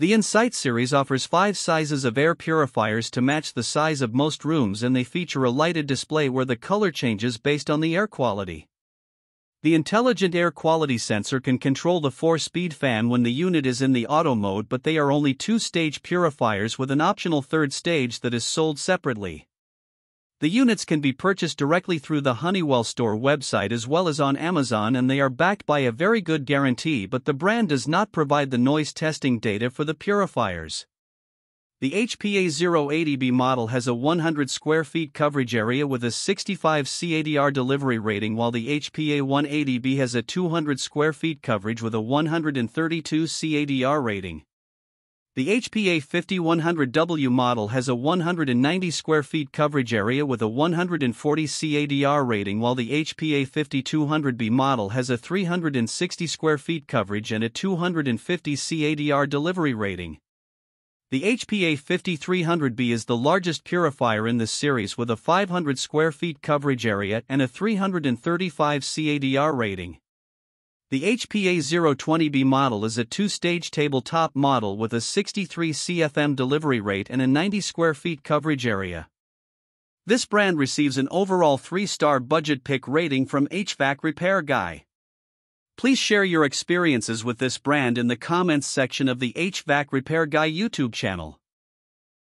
The Insight series offers five sizes of air purifiers to match the size of most rooms, and they feature a lighted display where the color changes based on the air quality. The intelligent air quality sensor can control the 4 speed fan when the unit is in the auto mode, but they are only two stage purifiers with an optional third stage that is sold separately. The units can be purchased directly through the Honeywell store website as well as on Amazon, and they are backed by a very good guarantee, but the brand does not provide the noise testing data for the purifiers. The HPA 080B model has a 100 square feet coverage area with a 65 CADR delivery rating, while the HPA 180B has a 200 square feet coverage with a 132 CADR rating. The HPA 5100W model has a 190 square feet coverage area with a 140 CADR rating, while the HPA 5200B model has a 360 square feet coverage and a 250 CADR delivery rating. The HPA 5300B is the largest purifier in this series with a 500 square feet coverage area and a 335 CADR rating. The HPA 020B model is a two stage tabletop model with a 63 CFM delivery rate and a 90 square feet coverage area. This brand receives an overall 3 star budget pick rating from HVAC Repair Guy. Please share your experiences with this brand in the comments section of the HVAC Repair Guy YouTube channel.